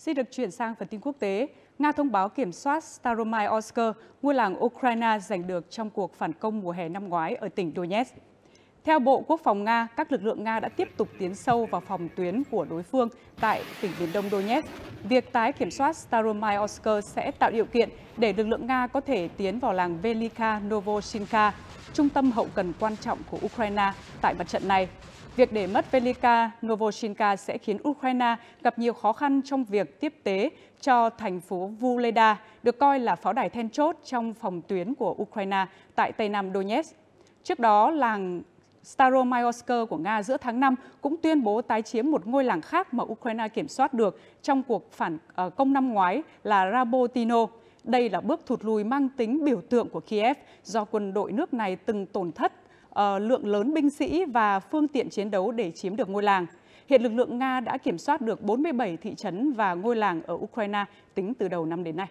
Xin được chuyển sang phần tin quốc tế. Nga thông báo kiểm soát Staromai Oscar, ngôi làng Ukraine giành được trong cuộc phản công mùa hè năm ngoái ở tỉnh Donetsk. Theo Bộ Quốc phòng Nga, các lực lượng Nga đã tiếp tục tiến sâu vào phòng tuyến của đối phương tại tỉnh miền đông Donetsk. Việc tái kiểm soát Staromaioskơ sẽ tạo điều kiện để lực lượng Nga có thể tiến vào làng Velika Novoshinka, trung tâm hậu cần quan trọng của Ukraine tại mặt trận này. Việc để mất Velika Novoshinka sẽ khiến Ukraine gặp nhiều khó khăn trong việc tiếp tế cho thành phố Vuleda, được coi là pháo đài then chốt trong phòng tuyến của Ukraine tại Tây Nam Donetsk. Trước đó, làng Staromyosk của Nga giữa tháng 5 cũng tuyên bố tái chiếm một ngôi làng khác mà Ukraine kiểm soát được trong cuộc phản ờ, công năm ngoái là Rabotino. Đây là bước thụt lùi mang tính biểu tượng của Kiev do quân đội nước này từng tổn thất uh, lượng lớn binh sĩ và phương tiện chiến đấu để chiếm được ngôi làng. Hiện lực lượng Nga đã kiểm soát được 47 thị trấn và ngôi làng ở Ukraine tính từ đầu năm đến nay.